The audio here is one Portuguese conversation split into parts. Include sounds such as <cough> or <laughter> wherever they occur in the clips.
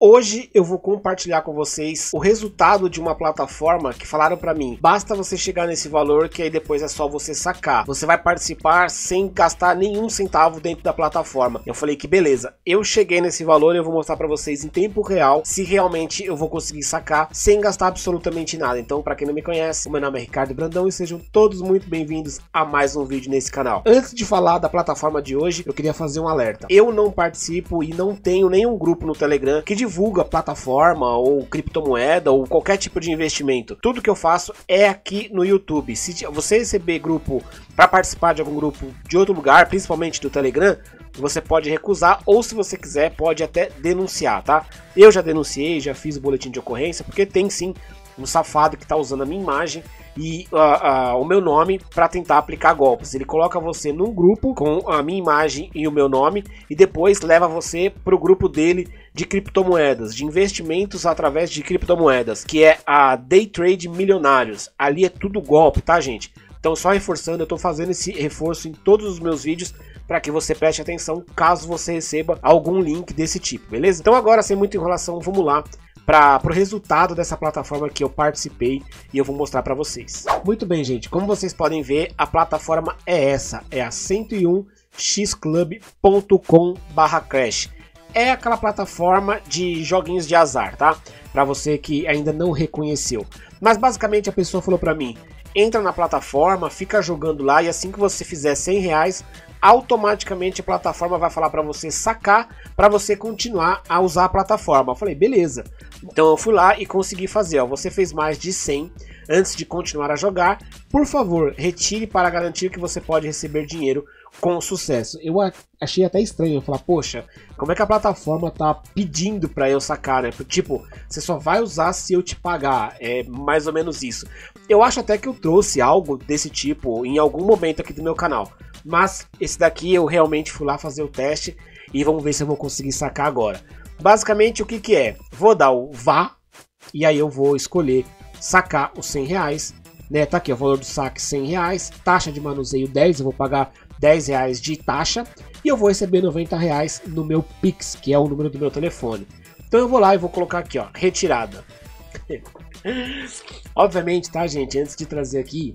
Hoje eu vou compartilhar com vocês o resultado de uma plataforma que falaram para mim. Basta você chegar nesse valor que aí depois é só você sacar. Você vai participar sem gastar nenhum centavo dentro da plataforma. Eu falei que beleza. Eu cheguei nesse valor e eu vou mostrar para vocês em tempo real se realmente eu vou conseguir sacar sem gastar absolutamente nada. Então, para quem não me conhece, meu nome é Ricardo Brandão e sejam todos muito bem-vindos a mais um vídeo nesse canal. Antes de falar da plataforma de hoje, eu queria fazer um alerta. Eu não participo e não tenho nenhum grupo no Telegram que divulga plataforma ou criptomoeda ou qualquer tipo de investimento. Tudo que eu faço é aqui no YouTube. Se você receber grupo para participar de algum grupo de outro lugar, principalmente do Telegram, você pode recusar ou se você quiser pode até denunciar, tá? Eu já denunciei, já fiz o boletim de ocorrência porque tem sim um safado que está usando a minha imagem e uh, uh, o meu nome para tentar aplicar golpes. Ele coloca você num grupo com a minha imagem e o meu nome e depois leva você para o grupo dele de criptomoedas, de investimentos através de criptomoedas, que é a Day Trade Milionários. Ali é tudo golpe, tá, gente? Então, só reforçando, eu estou fazendo esse reforço em todos os meus vídeos para que você preste atenção caso você receba algum link desse tipo, beleza? Então, agora, sem muita enrolação, vamos lá para o resultado dessa plataforma que eu participei e eu vou mostrar para vocês. Muito bem, gente, como vocês podem ver, a plataforma é essa, é a 101xclub.com/crash. É aquela plataforma de joguinhos de azar, tá? Para você que ainda não reconheceu. Mas basicamente a pessoa falou para mim: entra na plataforma, fica jogando lá e assim que você fizer 100 reais, automaticamente a plataforma vai falar para você sacar para você continuar a usar a plataforma. Eu falei, beleza. Então eu fui lá e consegui fazer. Ó, você fez mais de 100 antes de continuar a jogar. Por favor, retire para garantir que você pode receber dinheiro com sucesso. Eu achei até estranho eu falar, poxa, como é que a plataforma tá pedindo para eu sacar, né? Tipo, você só vai usar se eu te pagar. É mais ou menos isso. Eu acho até que eu trouxe algo desse tipo em algum momento aqui do meu canal. Mas esse daqui eu realmente fui lá fazer o teste e vamos ver se eu vou conseguir sacar agora. Basicamente o que que é? Vou dar o vá e aí eu vou escolher sacar os 100 reais. Né, tá aqui o valor do saque 100 reais, taxa de manuseio 10, eu vou pagar 10 reais de taxa e eu vou receber 90 reais no meu Pix, que é o número do meu telefone. Então eu vou lá e vou colocar aqui, ó, retirada. <laughs> Obviamente, tá, gente, antes de trazer aqui,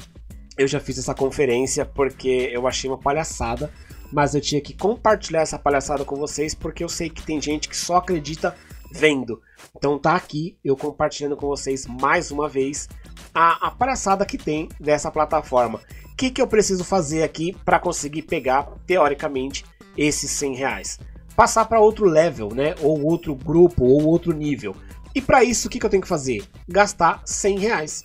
eu já fiz essa conferência porque eu achei uma palhaçada, mas eu tinha que compartilhar essa palhaçada com vocês porque eu sei que tem gente que só acredita vendo. Então tá aqui eu compartilhando com vocês mais uma vez a, a palhaçada que tem dessa plataforma. O que, que eu preciso fazer aqui para conseguir pegar, teoricamente, esses 100 reais? Passar para outro level, né? Ou outro grupo, ou outro nível. E para isso, o que, que eu tenho que fazer? Gastar 100 reais.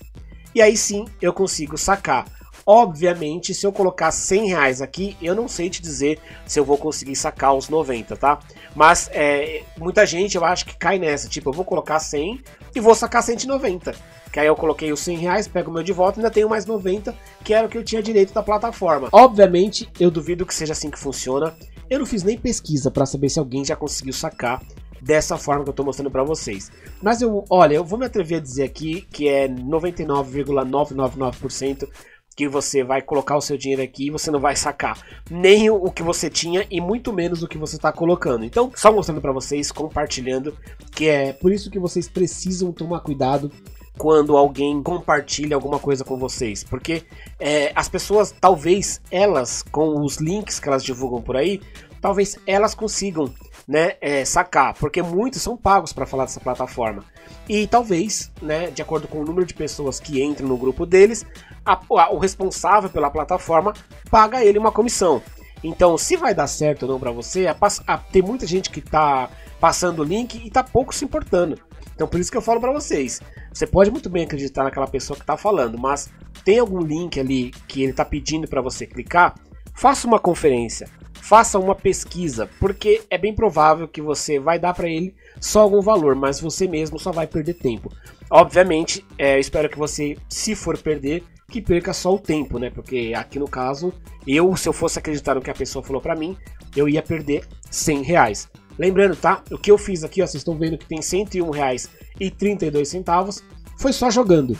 E aí sim eu consigo sacar Obviamente, se eu colocar 100 reais aqui, eu não sei te dizer se eu vou conseguir sacar os 90, tá? Mas é, muita gente eu acho que cai nessa, tipo, eu vou colocar 100 e vou sacar 190. Que aí eu coloquei os 100 reais, pego o meu de volta e ainda tenho mais 90, que era o que eu tinha direito da plataforma. Obviamente, eu duvido que seja assim que funciona. Eu não fiz nem pesquisa para saber se alguém já conseguiu sacar dessa forma que eu estou mostrando para vocês. Mas eu, olha, eu vou me atrever a dizer aqui que é 99,999% que você vai colocar o seu dinheiro aqui e você não vai sacar nem o que você tinha e muito menos o que você está colocando. Então, só mostrando para vocês, compartilhando, que é por isso que vocês precisam tomar cuidado quando alguém compartilha alguma coisa com vocês, porque é, as pessoas, talvez elas, com os links que elas divulgam por aí, talvez elas consigam né, é, sacar, porque muitos são pagos para falar dessa plataforma. E talvez, né, de acordo com o número de pessoas que entram no grupo deles, a, a, o responsável pela plataforma paga ele uma comissão. Então, se vai dar certo ou não para você, a, tem muita gente que tá passando o link e tá pouco se importando. Então, por isso que eu falo para vocês. Você pode muito bem acreditar naquela pessoa que tá falando, mas tem algum link ali que ele tá pedindo para você clicar? Faça uma conferência faça uma pesquisa, porque é bem provável que você vai dar para ele só algum valor, mas você mesmo só vai perder tempo. Obviamente, é, espero que você, se for perder, que perca só o tempo, né? Porque aqui no caso, eu, se eu fosse acreditar no que a pessoa falou para mim, eu ia perder 100 reais. Lembrando, tá? O que eu fiz aqui, ó, vocês estão vendo que tem 101 reais e 32 centavos, foi só jogando.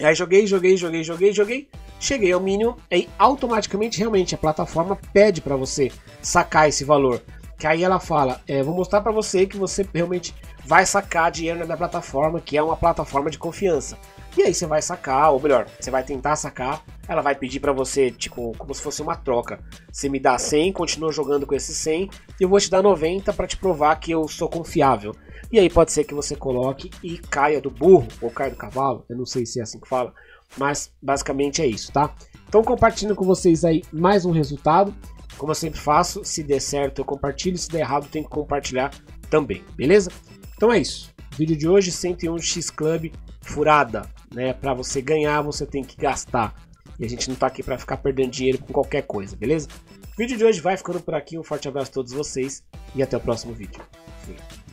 E aí joguei, joguei, joguei, joguei, joguei cheguei ao mínimo e automaticamente realmente a plataforma pede para você sacar esse valor. Que aí ela fala, é, vou mostrar para você que você realmente vai sacar dinheiro na minha plataforma, que é uma plataforma de confiança. E aí você vai sacar, ou melhor, você vai tentar sacar, ela vai pedir para você, tipo, como se fosse uma troca. Você me dá 100, continua jogando com esse 100, e eu vou te dar 90 para te provar que eu sou confiável. E aí pode ser que você coloque e caia do burro, ou caia do cavalo, eu não sei se é assim que fala, mas basicamente é isso, tá? Então compartilhando com vocês aí mais um resultado. Como eu sempre faço, se der certo eu compartilho, se der errado tem que compartilhar também, beleza? Então é isso. Vídeo de hoje 101x Club furada, né? Para você ganhar, você tem que gastar. E a gente não tá aqui para ficar perdendo dinheiro com qualquer coisa, beleza? O vídeo de hoje vai ficando por aqui. Um forte abraço a todos vocês e até o próximo vídeo. Fui.